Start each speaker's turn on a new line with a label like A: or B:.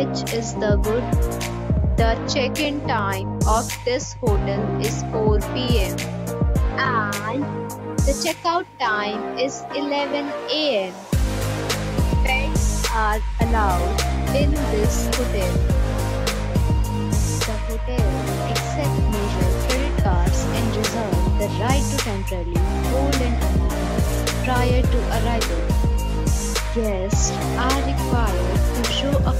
A: which is the good. The check-in time of this hotel is 4 pm and the checkout time is 11 am. Pets are allowed in this hotel. The hotel accepts major credit cards and reserves the right to temporarily hold an amount prior to arrival. Guests are required to show a